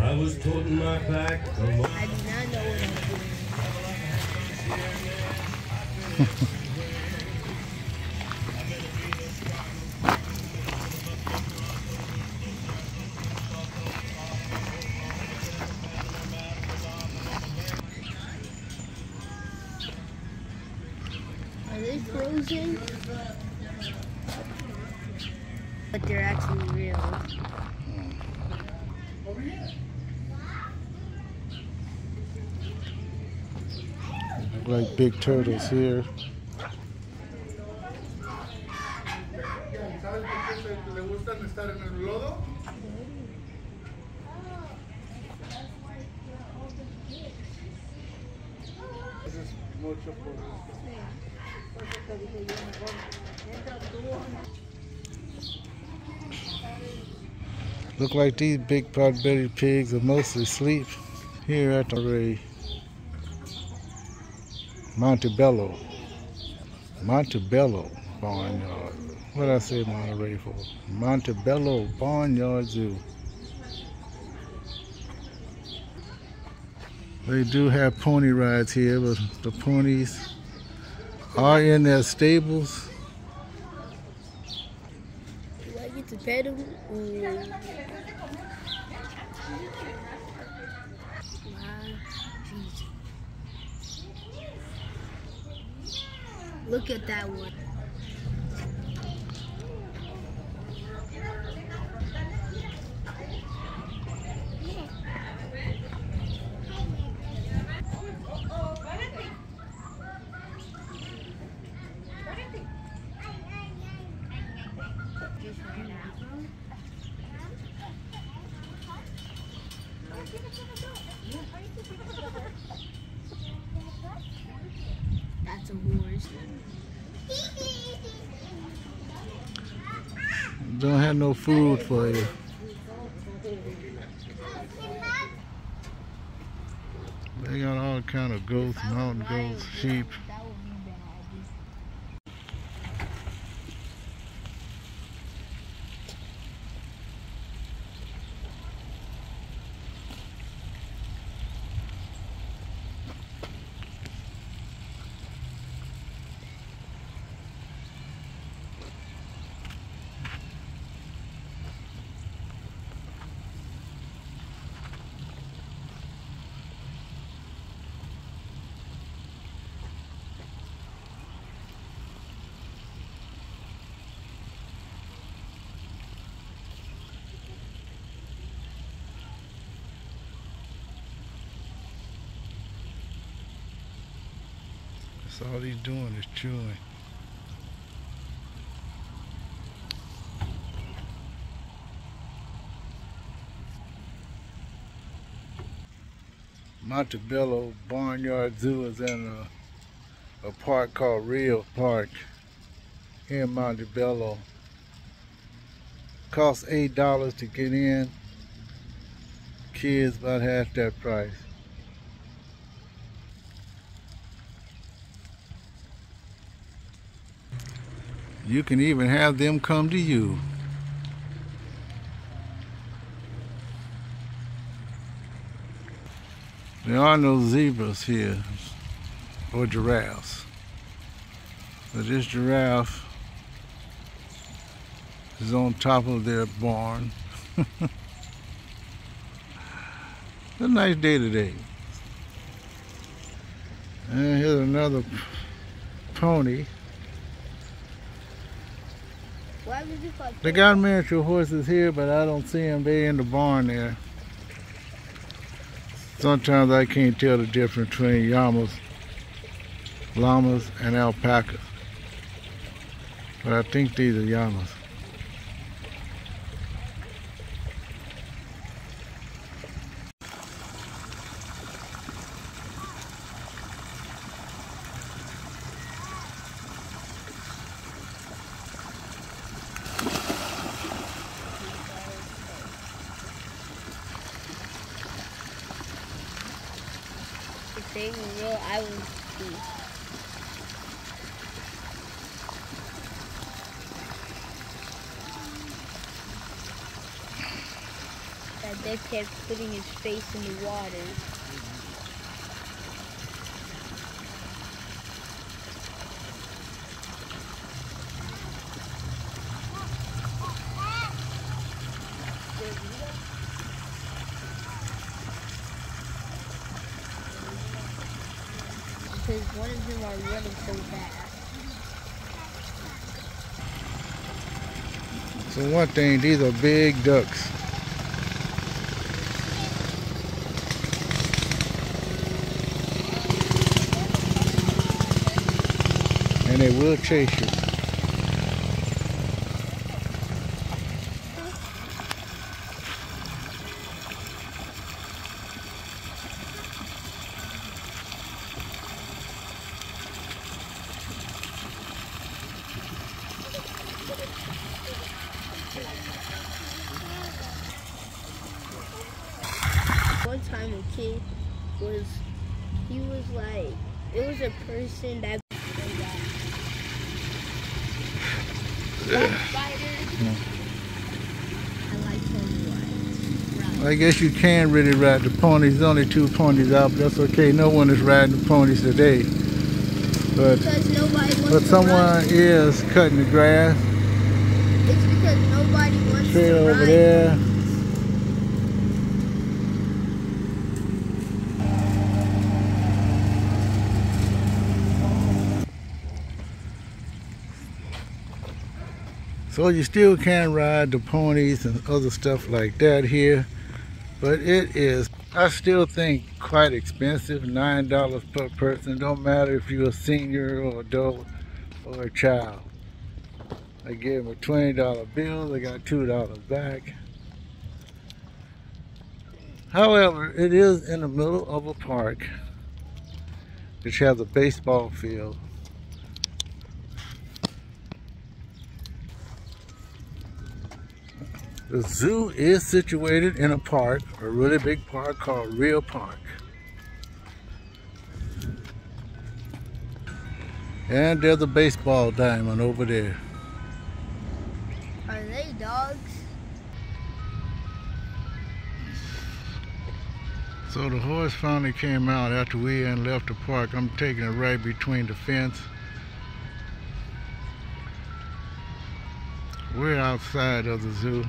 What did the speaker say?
I was toting my pack. I do not know what I'm doing. Are they frozen? But they're actually real. Like big turtles here. ¿Sabes por Look like these big pot-bellied pigs are mostly asleep here at the Montebello. Montebello Barnyard. What did I say Monterey for? Montebello Barnyard Zoo. They do have pony rides here, but the ponies are in their stables. I get to pet. My Jesus. Look at that one. That's a horse. Don't have no food for you. They got all kind of goats, mountain goats, sheep. That would be bad. That's all he's doing is chewing. Montebello Barnyard Zoo is in a, a park called Rio Park here in Montebello. Costs eight dollars to get in. Kids about half that price. You can even have them come to you. There are no zebras here or giraffes. But this giraffe is on top of their barn. a nice day today. And here's another pony. Why would you call They got miniature horses here, but I don't see them. They in the barn there. Sometimes I can't tell the difference between llamas, llamas, and alpacas. But I think these are llamas. Were real, I would be. they kept putting his face in the water. Because one of them are running so fast. So one thing, these are big ducks. And they will chase you. One time a kid was, he was like, it was a person that Spider. I like pony. I guess you can really ride the ponies. There's only two ponies out, but that's okay. No one is riding the ponies today. But wants but someone ride. is cutting the grass. It's because nobody wants Trail to over there. So you still can ride the ponies and other stuff like that here, but it is, I still think, quite expensive. Nine dollars per person. Don't matter if you're a senior or adult or a child. I gave them a twenty dollar bill. They got two dollars back. However, it is in the middle of a park, which has a baseball field. The zoo is situated in a park, a really big park called Real Park. And there's a baseball diamond over there. Are they dogs? So the horse finally came out after we had left the park. I'm taking it right between the fence. We're outside of the zoo.